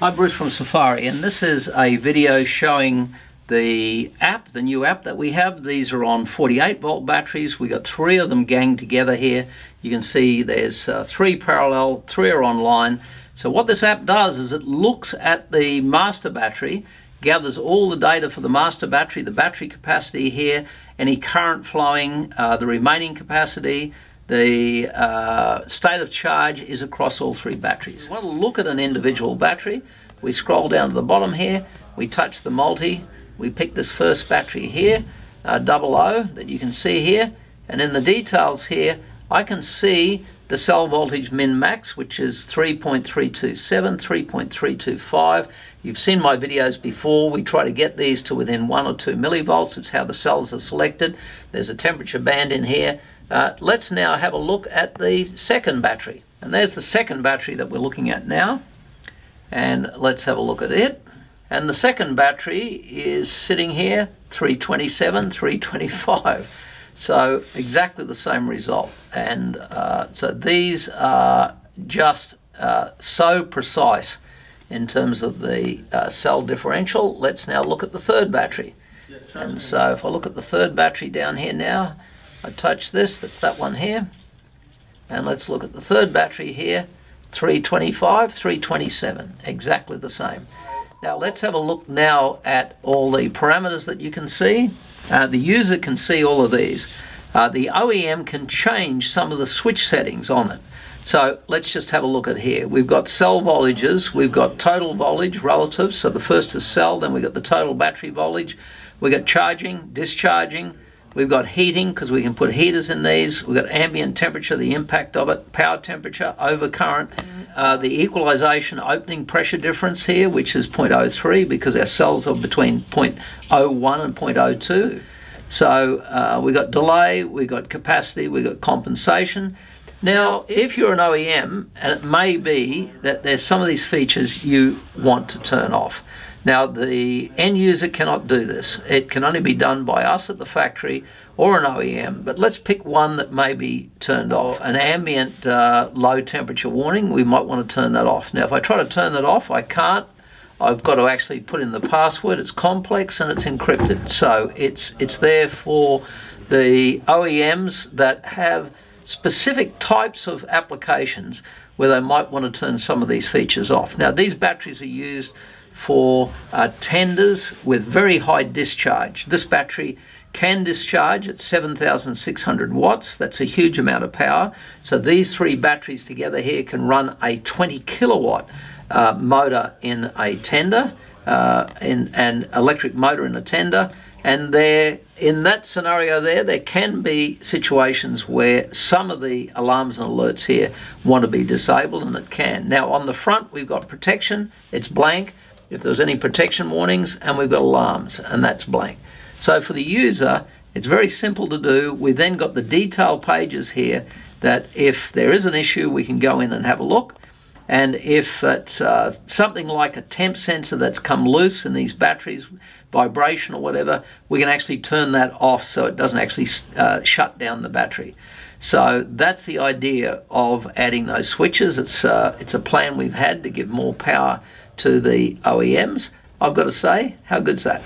Hi, Bruce from Safiery, and this is a video showing the app, the new app that we have. These are on 48 volt batteries. We got three of them ganged together here. You can see there's uh, three parallel, three are online. So what this app does is it looks at the master battery, gathers all the data for the master battery, the battery capacity here, any current flowing, uh, the remaining capacity, the uh, state of charge is across all three batteries. We want to look at an individual battery. We scroll down to the bottom here, we touch the multi, we pick this first battery here, uh, double O that you can see here, and in the details here, I can see the cell voltage min max, which is 3.327, 3.325. You've seen my videos before. We try to get these to within one or two millivolts. It's how the cells are selected. There's a temperature band in here. Uh, let's now have a look at the second battery. And there's the second battery that we're looking at now. And let's have a look at it. And the second battery is sitting here, 327, 325. So exactly the same result. And uh, so these are just uh, so precise in terms of the uh, cell differential. Let's now look at the third battery. And so if I look at the third battery down here now, I touch this, that's that one here. And let's look at the third battery here, 325, 327, exactly the same. Now let's have a look now at all the parameters that you can see. Uh, the user can see all of these. Uh, the OEM can change some of the switch settings on it. So let's just have a look at here. We've got cell voltages, we've got total voltage relative, so the first is cell, then we've got the total battery voltage, we've got charging, discharging, We've got heating because we can put heaters in these. We've got ambient temperature, the impact of it, power temperature, overcurrent, uh, the equalization opening pressure difference here, which is 0.03 because our cells are between 0.01 and 0.02. So uh, we've got delay, we've got capacity, we've got compensation. Now, if you're an OEM, and it may be that there's some of these features you want to turn off. Now, the end user cannot do this. It can only be done by us at the factory or an OEM. But let's pick one that may be turned off. An ambient uh, low temperature warning, we might want to turn that off. Now, if I try to turn that off, I can't. I've got to actually put in the password. It's complex and it's encrypted. So it's, it's there for the OEMs that have specific types of applications where they might want to turn some of these features off. Now, these batteries are used for uh, tenders with very high discharge. This battery can discharge at 7,600 watts. That's a huge amount of power. So these three batteries together here can run a 20 kilowatt uh, motor in a tender, uh, in an electric motor in a tender. And there, in that scenario there, there can be situations where some of the alarms and alerts here want to be disabled, and it can. Now on the front, we've got protection. It's blank if there's any protection warnings, and we've got alarms, and that's blank. So for the user, it's very simple to do. We've then got the detail pages here that if there is an issue, we can go in and have a look. And if it's uh, something like a temp sensor that's come loose in these batteries, vibration or whatever, we can actually turn that off so it doesn't actually uh, shut down the battery. So that's the idea of adding those switches. It's, uh, it's a plan we've had to give more power to the OEMs. I've got to say, how good's that?